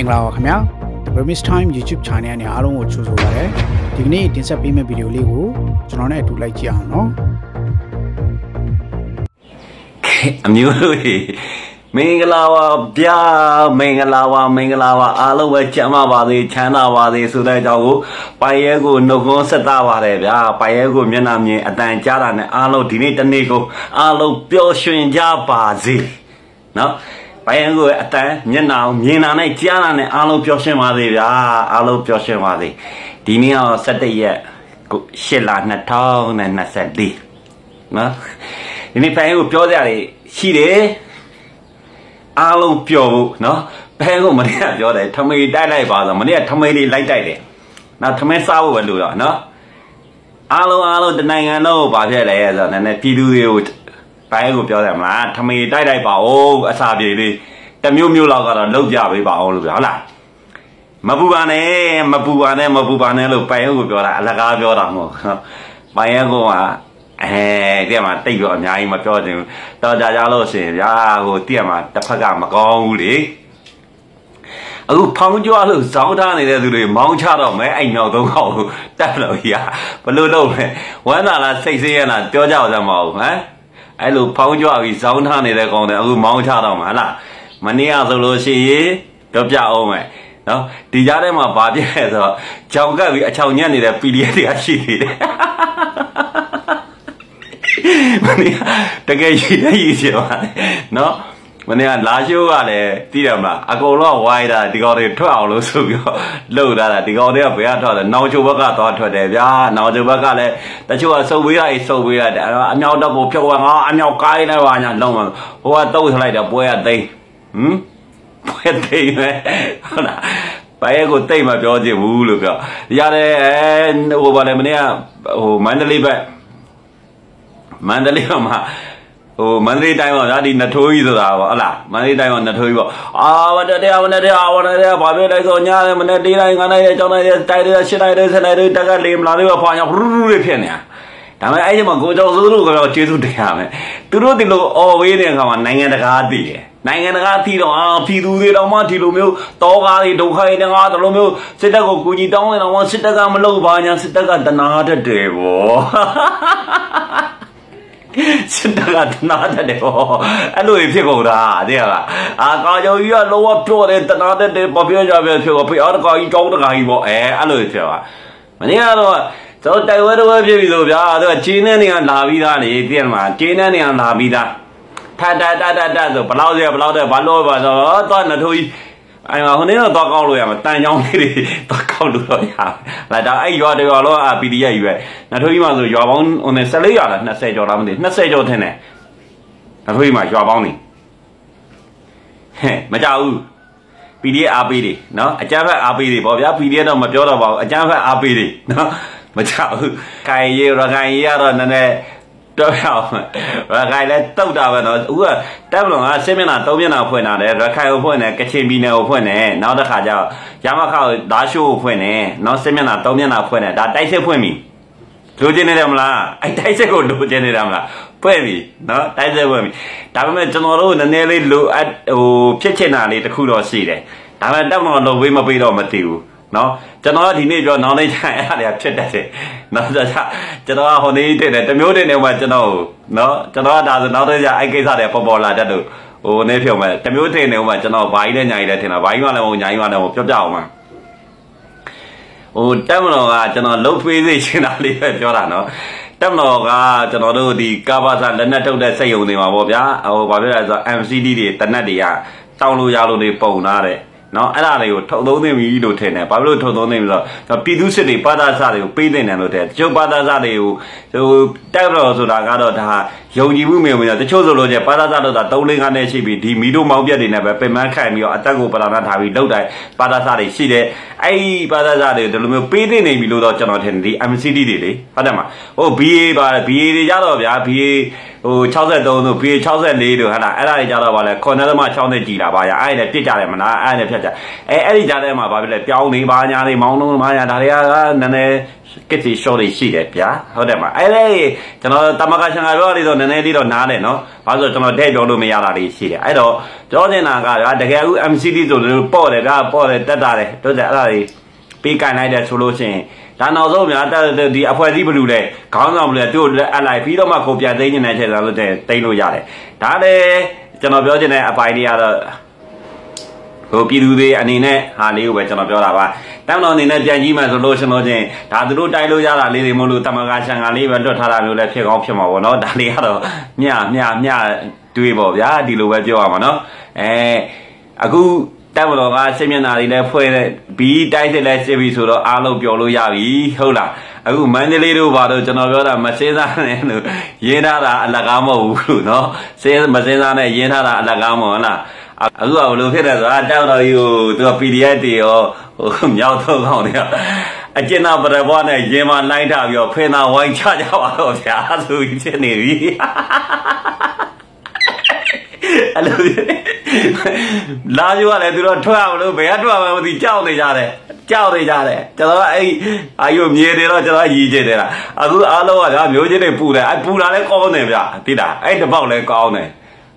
င်္ဂလာပါခင်ဗျာ The Burmese Time YouTube Channel နဲ့အားလုံးကိုကြိုဆိုပါရစေဒီကနေ့တင်ဆက်ပေးမယ့်ဗီဒီယိုလေးကိုကျွန်တော်နဲ့အတူလိုက်ကြည့်အောင်နော်အမျိုးတို့မင်္ဂလာပါဗျာမင်္ဂလာပါမင်္ဂလာပါအားလုံးပဲချမ်းသာပါစေချမ်းသာပါစေဆိုတဲ့အကြောင်းကိုပိုင်ရဲကိုနှုတ်ခွန်းဆက်တာပါတယ်ဗျာပိုင်ရဲကိုမျက်နှာမြင်အတန်ကြားတာနဲ့အားလုံးဒီနေ့တနေ့ကိုအားလုံးပျော်ရွှင်ကြပါစေနော် ပိုင်ရဲကိုအတန်မျက်နှာမြင်တာနဲ့ကြားတာနဲ့အားလုံးပျော်ရွှင်ပါစေဗျာအားလုံးပျော်ရွှင်ပါစေဒီနေ့က17ရက်8လ2024နော်ဒီနေ့ပိုင်ရဲကိုပြောကြရတယ်ရှိတယ်အားလုံးပျော်ဖို့နော်ဘဲကိုမနေ့ကပြောတယ်ထမေတိုက်လိုက်ပါဆိုမနေ့ကထမေလေးလိုက်တိုက်တယ်နောက်ထမဲစားဖို့ပဲလို့တော့နော်အားလုံးအားလုံးတနိုင်ငံတော့ဘာဖြစ်လဲဆိုတော့နည်းနည်းပြည်သူတွေကို ဘဲကိုပြောတယ်မလားထမေတိုက်လိုက်ပါဦးအစာပြေလေးတမျိုးမျိုးလောက်ကတော့လောက်ကြပေးပါအောင်လို့ပြောဟုတ်လားမပူပါနဲ့မပူပါနဲ့မပူပါနဲ့လို့ပိုင်ရုပ်ကိုပြောတာအလကားပြောတာမဟုတ်ပိုင်ရုပ်ကအဲဒီမှာတိတ်တော့အများကြီးမပြောချင်ဘူးတော့ကြာကြလို့ရှင်ဗျာဟိုတိရမှာတစ်ဖက်ကမကောင်းဘူးလေအခုဖောင်းကြွလို့ဇောင်းထားနေတဲ့သူတွေမောင်းချတော့မဲအဲ့မြောက်သုံးခေါက်ကိုတက်လို့ရဘလို့လုပ်လဲဝမ်းသာလားစိတ်ဆင်းရဲလားပြောကြအောင်စမ်းမအောင်ဟမ် အဲ့လိုဖောင်းကြွပြီးဇောင်းထားနေတဲ့ကောင်တွေအခုမောင်းချတော့မှာဟလားမနေ့ကဆိုလို့ရှိရင်ပြောပြအောင်မယ်နော်ဒီကြားထဲမှာဗာပြည့်ဆိုတော့ကြောင်ကပ်ပြီးအချောင်ညက်နေတဲ့ PDF တွေကရှိနေတယ်မနေ့တကယ်ရှိရည်ရှိပါနော် မနေ့ကလာရှိုးကလည်းသိတယ်မလားအကုန်လုံးဝိုင်းတာဒီကောင်တွေထွက်အောင်လို့ဆိုပြီးတော့လှုပ်လာတာဒီကောင်တွေကဘယ်ကထွက်လဲနောင်ချိုဘက်ကသွားထွက်တယ်ဗျာနောင်ချိုဘက်ကလည်းတချို့ကစုပ်ပေးရစုပ်ပေးရတယ်အမြောက်တော့ကိုဖြုတ်သွားငါအမြောက်ကိုင်းလိုက်ပါညာလုံးမှာဟိုကတုတ်ထလိုက်တော့ပွဲရသိမ်းဟမ်ပွဲသိမ်းပဲဟုတ်လားဘာရဲ့ကိုတိတ်မပြောချင်ဘူးလို့ပြောရတယ်ဟိုဗာလေမနေ့ကဟိုမန္တလေးဘက်မန္တလေးမှာ ဟိုမန္တလေးတိုင်းမှာဒါဒီနထိုးကြီးဆိုတာပေါ့ဟုတ်လားမန္တလေးတိုင်းမှာနထိုးကြီးပေါ့အာဝတတရားဝတတရားဝတတရားဘာပြောလိုက်ဆိုညာတယ်မနေ့တေးတိုင်းငါနိုင်ရဲ့ကြောင်းနိုင်ရဲ့တိုက်တယ်ရှင်းနိုင်တယ်ဆက်နိုင်တယ်တက်ကလေးမလာလေးပါဖွာညာရူရူလေးဖြစ်နေတာဒါပေမဲ့အဲ့ဒီမှာကိုကြောင်စိုးတို့ကတော့ကျေးဇူးတင်ရမယ်သူတို့ဒီလိုအော်ဝေးတဲ့အခါမှာနိုင်ငံတကာတည်တယ်နိုင်ငံတကာထီတော့အာပြည်သူတွေတော့မှဒီလိုမျိုးတောကားတွေဒုက္ခတွေတကားဒီလိုမျိုးစစ်တပ်ကိုကူညီတောင်းနေတော့မှစစ်တပ်ကမလုပ်ပါညာစစ်တပ်ကတနာတတ်တယ်ဗော စစ်တပ်ကတနာတတ်တယ်ဗောအဲ့လိုဖြစ်ကုန်တာတဲ့ကအာကာကြောကြီးကလောကပြောတယ်တနာတတ်တယ်ဘာပြောကြပဲဖြစ်တော့ဖေအားတကာကြီးကြောင်းတကာကြီးဗောအဲအဲ့လိုဖြစ်သွားမင်းကတော့ကျွန်တော်တိုက်ဝဲတော့ဖြစ်ပြီဆိုဗျာသူကချင်းတဲ့နေကလာပြီးသားလေသိရမှာချင်းတဲ့နေကလာပြီးသားထထထထထဆိုဘလောက်စေဘလောက်တဲ့ဘာလို့ပါဆိုတော့တော့နထိုးကြီး အဲ့မှာဟိုနေ့တော့တော့ကောက်လို့ရမှာတန်ချောင်းလေးတွေတော့ကောက်လို့တော့ရလာဒါအဲ့ရွာတရွာလောအ PDF ရွယ်နထိုးကြီးမှာဆိုရွာပေါင်းဟိုနဲ့14ရွာလား20ကျော်လားမသိ20ကျော်ထင်တယ်နထိုးကြီးမှာရွာပေါင်းနေဟဲ့မကြောက်ဘူး PDF အားပေးတယ်နော်အကြမ်းဖက်အားပေးတယ်ဗောဗျာ PDF တော့မပြောတော့ပါဘူးအကြမ်းဖက်အားပေးတယ်နော်မကြောက်ဘူးခိုင်ရီရခိုင်ရီကတော့နည်းနည်း တော့ရအောင်ရခိုင်လည်းတုတ်တာပဲနော်အခုကတက်မလို့ကစစ်မျက်နှာသုံးမျက်နှာဖွင့်တာလေရခိုင်ကိုဖွင့်တယ်ကချင်ပြည်နယ်ကိုဖွင့်တယ်နောက်တစ်ခါကျတော့ရမခါကိုဓာရှိုးကိုဖွင့်တယ်နောက်စစ်မျက်နှာသုံးမျက်နှာဖွင့်တယ်ဒါတိုက်စစ်ဖွင့်ပြီလိုချင်နေတယ်မလားအဲ့တိုက်စစ်ကိုလိုချင်နေတာမလားဖွင့်ပြီနော်တိုက်စစ်ဖွင့်ပြီဒါပေမဲ့ကျွန်တော်တို့နည်းနည်းလေးလိုအပ်ဟိုဖြစ်ချင်တာလေးတခုတော့ရှိတယ်ဒါပေမဲ့တက်မလို့လုံဝေးမပေးတော့မသိဘူး နော်ကျွန်တော်ကဒီနေ့ပြောနောင်လေးချင်အဲ့ဒါတွေကဖြစ်တတ်တယ်နော်ဆိုတော့ကျွန်တော်ကဟိုနေ့တင်တယ်တမျိုးတင်တယ်မှာကျွန်တော်နော်ကျွန်တော်ကဒါဆိုနောက်တစ်ကြအဲ့ကိစ္စတွေပေါ်ပေါ်လာတတ်လို့ဟိုနေ့ဖြုံမဲ့တမျိုးတင်တယ်မှာကျွန်တော်ဘာကြီးလဲညာကြီးလဲထင်တာဘာကြီးမှလည်းမဟုတ်ညာကြီးမှလည်းမဟုတ်ပြောပြအောင်မှာဟိုတက်မတော်ကကျွန်တော်လှုပ်ဖေးစေချင်တာလေးပဲပြောတာနော်တက်မတော်ကကျွန်တော်တို့ဒီကာဘာသာလက်နက်ထုတ်တဲ့စက်ယုံတွေမှာပေါ့ဗျာဟိုဘာဖြစ်လဲဆိုတော့ MCD တွေတနက်တွေကတောင်းလို့ရလို့နေပုံလာတဲ့ နော်အဲ့ဒါတွေကိုထုတ်သုံးသိပြီလို့ထင်တယ်ဘာဖြစ်လို့ထုတ်သုံးသိပြီဆိုတော့ပြည်သူစစ်တွေပါသာစတွေကိုပေးသိတယ်လို့တဲ့တချို့ပါသာစတွေကိုဟိုတက်တော်ဆိုတာကတော့ဒါယုံကြည်မှုမျိုးမျိုးတချို့ဆိုလို့ကျပါသာစလို့တာ3 5နဲ့ရှိပြီဒီမီတို့မောင်းပြက်တွေနဲ့ပဲပင်မခိုင်ပြီးတော့အသက်ကိုပလာနာထားပြီးလောက်တိုင်းပါသာစတွေရှိတယ်အဲ့ဒီပါသာစတွေဒီလိုမျိုးပေးသိနေပြီလို့တော့ကျွန်တော်ထင်တယ်ဒီ MCD တွေလေဟုတ်တယ်မဟို BA ပါ BA တွေကြတော့ဗျာ BA ဟို63တို့ PA 64တို့ဟာလားအဲ့ဒါတွေကြတော့ဗာလဲ9.6နဲ့ကြည်လာပါရအဲ့ဒါပြစ်ကြတယ်မလားအဲ့ဒါဖြတ်ကြအဲအဲ့ဒီကြားထဲမှာဗာပြလဲပြောင်းနေပါညာတွေမောင်းလုံးပါညာဒါတွေကနည်းနည်းကစ်တီ short တွေရှိတယ်ဗျာဟုတ်တယ်မအဲ့လေကျွန်တော်တမကရှင်ကပြောရတော့နည်းနည်းလေးတော့နားတယ်နော်ဘာလို့ကျွန်တော်တဲ့ပြောလို့မရတာတွေရှိတယ်အဲ့တော့ပြောနေတာကဗျာတကယ်အခု MCD ဆိုလို့ပေါ့တယ်ဗျာပေါ့တယ်တက်တာတယ်တို့တယ်အဲ့ဒါတွေပေးကန်လိုက်တယ်ဆိုလို့ရှိရင် ဒါနောက်ဆုံးများတက်ဒီအဖွဲ့အစည်းဘလူလဲခေါင်းဆောင်ဘလူလဲသူ့အလိုက်ပြီးတော့မှကိုပြန်သိမ်းနေတဲ့ချက်ဆိုလို့တဲ့သိမ်းလို့ရတယ်ဒါလည်းကျွန်တော်ပြောချင်တဲ့အပိုင်းတွေကတော့ဟိုပြည်သူတွေအနေနဲ့ဟာလေးကိုပဲကျွန်တော်ပြောတာပါတမ်းတော်အနေနဲ့ပြန်ကြည့်မှဆိုလို့ရှင်လို့ချင်းဒါသူတို့တိုက်လို့ရတာလေးတွေမလို့တမကရှန်ကလေးပဲလွတ်ထားတာမျိုးလည်းဖြစ်ကောင်းဖြစ်မှာပေါ့နော်ဒါလေးကတော့မျှမျှမျှတွေးပေါ့ဗျာဒီလိုပဲပြောရမှာနော်အဲအခု တက်မတော်ကစိတ်မျက်နှာတွေလည်းဖွဲ့တဲ့ဘီတိုက်စစ်လည်းစစ်ပြီဆိုတော့အားလုံးပျော်လို့ရပြီဟုတ်လားအခုမန္တလေးတို့ဘာလို့ကျွန်တော်ပြောတာမစင်းစားနဲ့လို့ရင်းထားတာအလကားမဟုတ်ဘူးလို့နော်စင်းမစင်းစားနဲ့ရင်းထားတာအလကားမဟုတ်လားအခုကဘလို့ဖြစ်တယ်ဆိုတာတောက်တော်ကြီးကိုသူက PDF တွေရောဟိုမြောက်တော့ကောင်းတယ်အကျဉ်းသားပရဘောနဲ့ရင်မလိုက်ထားပြီးတော့ဖေးနာဝိုင်းချကြပါတော့ဗျာဆိုပြီးဖြစ်နေပြီအဲ့လို လာကြရလေသူတို့ထွက်အောင်လို့ဘယ်ကထွက်မှမသိကြောက်နေကြတယ်ကြောက်နေကြတယ်ကျွန်တော်အဲ့အာယုမြေတယ်တော့ကျွန်တော်ရည်ကြည်တယ်လားအခုအားလုံးကဗျာမျိုးချင်းတွေပူတယ်အဲ့ပူတာလည်းကောင်းတယ်ဗျာသိတာအဲ့တပေါက်လည်းကောင်းတယ်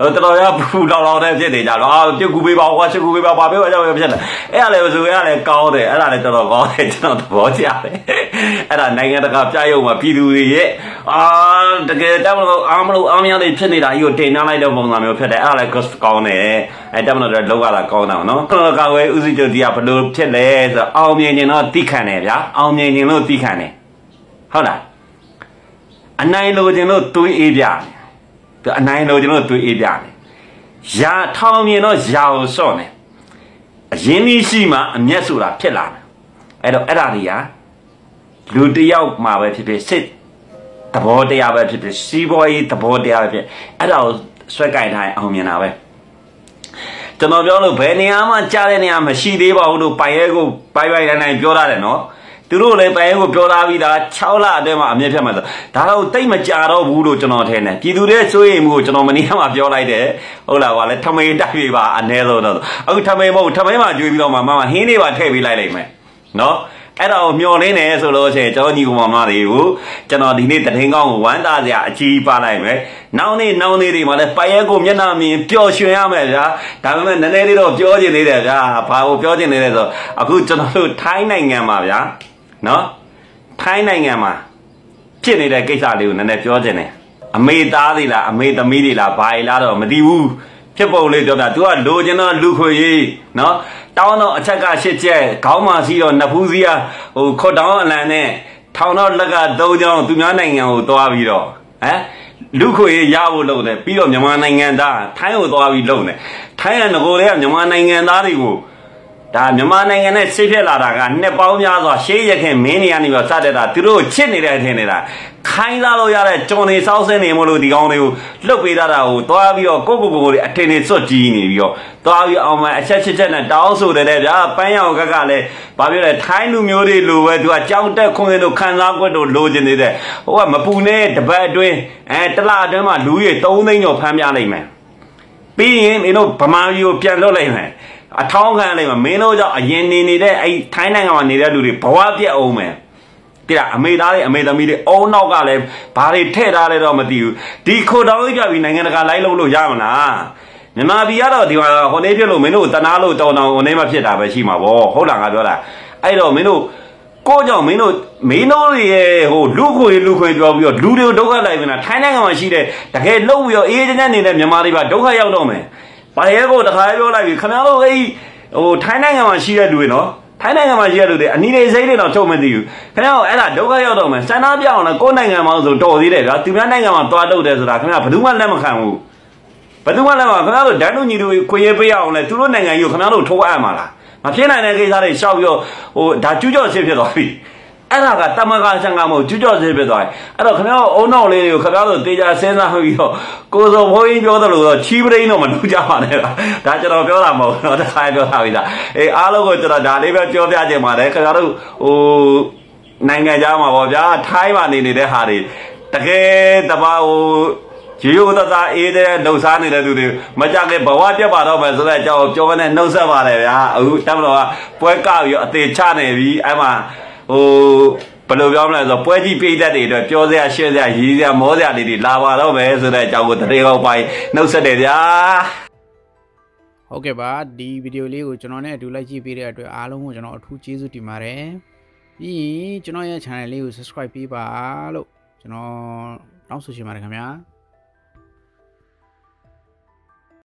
တော်တော်ရပူလောင်လောင်တဲ့ဖြစ်နေကြတော့အာပြုတ်ကူပေးပါကွာချက်ကူပေးပါဘာပေးပါကြောက်ဖြစ်တယ်အဲ့ဒါလည်းဆိုရလည်းကောင်းတယ်အဲ့ဒါလည်းတော်တော်ကောင်းတယ်ကျွန်တော်သဘောကျတယ်အဲ့ဒါနိုင်ငံတကာပြရုံမှာပြည်သူတွေရဲ့အာတကယ်တက်မလို့အားမလို့အားမရလေးဖြစ်နေတာကြီးကိုတင်နှလိုက်တဲ့ပုံစံမျိုးဖြစ်တယ်အဲ့ဒါလည်း cost ကောင်းတယ်အဲ့တက်မလို့တော့လောက်ရတာကောင်းတာနော်ကျွန်တော်ကဝဲဥစည်းချုပ်တီးကဘလို့ဖြစ်လဲဆိုအောင်မြင်ရင်တော့တိခံတယ်ဗျာအောင်မြင်ရင်လို့တိခံတယ်ဟုတ်လားအနိုင်လိုချင်လို့တွေးအေးပြတယ် သူအနိုင်လို့ကျွန်တော်တွေးအေးပြတယ်ရာထောင်မြင်တော့ရာကိုစော့မယ်အရင်ကြီးရှိမှအမျက်ဆိုတာဖြစ်လာတယ်အဲ့တော့အဲ့ဒါတွေကလူတယောက်မှာပဲဖြစ်ဖြစ်စစ်သဘောတရားပဲဖြစ်ဖြစ်စီးပွားရေးသဘောတရားပဲဖြစ်အဲ့ဒါကိုဆွဲကြိုင်ထားရင်အောင်မြင်တာပဲကျွန်တော်ပြောလို့ဘယ်နေရာမှကြားတဲ့နေရာမရှိသေးပါဘူးလို့ပိုင်ရဲကိုပိုင်ပိုင်နိုင်နိုင်ပြောရတယ်နော် သူတို့လည်းပိုင်ကိုပြောထားပြီးသား6လအတွင်းမှာအမြင့်ဖြတ်မှာဆိုဒါတော့တိတ်မကြတော့ဘူးလို့ကျွန်တော်ထင်တယ်ပြည်သူတွေစိုးရိမ်မှုကိုကျွန်တော်မနေ့ကမှပြောလိုက်တယ်ဟုတ်လားကွာလဲထမိန်တိုက်ပြီပါအ ਨੇ ဆုံးတော့အခုထမိန်မဟုတ်ထမိန်မှာကျွေးပြီးတော့မှမမဟင်းလေးပါထည့်ပေးလိုက်လိုက်မယ်နော်အဲ့ဒါကိုမျောလင်းနေဆိုလို့ရှိရင်ကျွန်တော်ညီကောင်မတွေကိုကျွန်တော်ဒီနေ့တရင်ကောင်းကိုဝမ်းသာစရာအကြီးပါလိုက်မယ်။နောက်နေ့နောက်နေ့တွေမှာလည်းပိုင်ရဲကိုမျက်နှာမြင်ပျော်ရွှင်ရမယ်ဗျာ။ဒါပေမဲ့နည်းနည်းလေးတော့ပြောချင်သေးတယ်ဗျာ။ဘာကိုပြောချင်နေလဲဆိုအခုကျွန်တော်တို့ထိုင်းနိုင်ငံမှာဗျာ။ နော်ထိုင်းနိုင်ငံမှာဖြစ်နေတဲ့ကိစ္စလေးကိုနည်းနည်းပြောခြင်းတယ်အမေသားသေးလားအမေသမီးသေးလားဘာလဲတော့မသိဘူးဖြစ်ပုံလေးပြောတာ तू ကလိုချင်တော့လူခွေရေးနော်တောင်းတော့အချက်ကရှစ်ချက်ခေါင်းမာစီတော့နဖူးစီးရဟိုခွတ်တောင်းအလံနဲ့ထောင်တော့လက်ကသုံးချောင်းသူများနိုင်ငံကိုသွားပြီးတော့ဟမ်လူခွေရဖို့လုပ်တယ်ပြီးတော့မြန်မာနိုင်ငံသားထိုင်းကိုသွားပြီးလုပ်တယ်ထိုင်းကငကိုတွေကမြန်မာနိုင်ငံသားတွေကို ဒါမြန်မာနိုင်ငံနဲ့ဆေးပြက်လာတာကနှစ်ပေါင်းများစွာရှေးရခင်မင်းနေရနေပြီးစတဲ့တာသူတို့ချစ်နေတဲ့အထင်နေတာခိုင်းစားလို့ရတဲ့ကျွန်နေစောင်းစင်းနေမလို့ဒီကောင်းတွေကိုလှုပ်ပေးတာကိုသွားပြီးတော့ကိုကိုကိုကိုတွေအထင်နေစွတ်ကြည့်နေပြီးတော့သွားပြီးအောင်မအချက်ချက်ချက်နဲ့တောင်းဆိုတယ်လေဗျာပန်းရောင်ကကလည်းဘာပြောလဲထိုင်းလူမျိုးတွေလိုပဲသူကကြောင်တက်ခွင်းတို့ခံစားကွက်တို့လိုချင်နေတဲ့ဟိုကမပူနဲ့တပတ်အတွင်းအဲတလအတွင်းမှာလူကြီး3သိန်းကျော်ဖမ်းပြလိုက်မယ်ပြီးရင်မင်းတို့ဗမာပြည်ကိုပြန်လွတ်လိုက်မယ် အထောင်းခံလိုက်မှာမင်းတို့ကြောင့်အရင်နေနေတဲ့အဲ့ထိုင်းနိုင်ငံမှာနေတဲ့လူတွေဘဝပြက်အောင်မယ်တိရအမေသားတွေအမေသမီးတွေအုံနောက်ကလည်းဘာတွေထည့်ထားလဲတော့မသိဘူးဒီခိုတောင်းကြီးပြပြီးနိုင်ငံတကာလိုက်လို့လို့ရမလားမြန်မာပြည်ကတော့ဒီမှာဟိုနေဖြစ်လို့မင်းတို့တနာလို့တောင်းတောင်းဟိုနေမှဖြစ်တာပဲရှိမှာဗောဟုတ်လားငါပြောတာအဲ့တော့မင်းတို့ကိုကြောင့်မင်းတို့မင်းတို့ရဲ့ဟိုလူခွေလူခွေပြောပြီးတော့လူတွေဒုက္ခလိုက်နေတာထိုင်းနိုင်ငံမှာရှိတဲ့တကယ်လှုပ်ပြီးတော့အေးအေးချမ်းချမ်းနေတဲ့မြန်မာတွေပါဒုက္ခရောက်တော့မယ် ဘာရဲကိုတခါပြောလိုက်ပြီခင်ဗျားတို့အဲ့ဟိုထိုင်းနိုင်ငံမှာရှိတဲ့လူတွေနော်ထိုင်းနိုင်ငံမှာရှိတဲ့လူတွေအနီးနေစိမ့်တွေတော့ထုတ်မသိဘူးခင်ဗျားတို့အဲ့ဒါဒုက္ခရောက်တော့မယ်စန္ဒပြအောင်လည်းကိုယ်နိုင်ငံမှာဆိုတော်သေးတယ်ဗျာသူများနိုင်ငံမှာသွားလုပ်တယ်ဆိုတာခင်ဗျားဘယ်သူမှလက်မခံဘူးဘယ်သူမှလက်မခံခင်ဗျားတို့ဒန်းတို့ညီတို့ခွေရေးပေးအောင်လဲသူတို့နိုင်ငံကြီးကိုခင်ဗျားတို့ထိုးအပ်မှာလားမဖြစ်နိုင်တဲ့ကိစ္စတွေရှောက်ပြီးတော့ဟိုဒါကျူးကျော်စစ်ဖြစ်သွားပြီ အဲ့ဒါကတမကဆံကမဟုတ်ကျွကြော့သေးဖြစ်သွားတယ်အဲ့တော့ခင်ဗျားတို့အုံနောက်လေးတွေကိုခင်ဗျားတို့တေချာစဉ်းစားပြီးတော့ကိုစုံဘိုးကြီးပြောသလိုတော့ချီးပရိန်းတော့မလုပ်ကြပါနဲ့လားဒါကျွန်တော်ပြောတာမဟုတ်တော့တခါပြောထားပြီးသားအေးအားလုံးကိုကျွန်တော်ဒါလေးပဲပြောပြချင်ပါတယ်ခင်ဗျားတို့ဟိုနိုင်ငံခြားမှာပေါ့ဗျာထိုင်းမှာနေနေတဲ့ဟာတွေတကယ်တဘာဟိုရိုးရိုးသားသားအေးတဲ့လှုပ်ရှားနေတဲ့သူတွေမကြခင်ဘဝပြတ်ပါတော့မယ်ဆိုတဲ့အကြောင်းပြောမနဲ့နှုတ်ဆက်ပါတယ်ဗျာအခုတမတော်ကပွဲကောက်ပြီးအသေးချနေပြီအဲ့မှာ ဟိုဘယ်လိုပြောမလဲဆိုတော့ပွဲကြီးပြိတတ်တွေအတွက်ပြောစရာရှင်းစရာရည်စရာမောစရာလေးတွေလာပါတော့မယ်ဆိုတဲ့အကြောင်းကိုတရေကောက်ပိုင်းနှုတ်ဆက်တယ်ဗျာဟုတ်ကဲ့ပါဒီဗီဒီယိုလေးကိုကျွန်တော်နဲ့အတူလိုက်ကြည့်ပေးတဲ့အတွက်အားလုံးကိုကျွန်တော်အထူးကျေးဇူးတင်ပါတယ်ပြီးရင်ကျွန်တော်ရဲ့ channel လေးကို subscribe ပေးပါလို့ကျွန်တော်တောင်းဆိုချင်ပါတယ်ခင်ဗျာ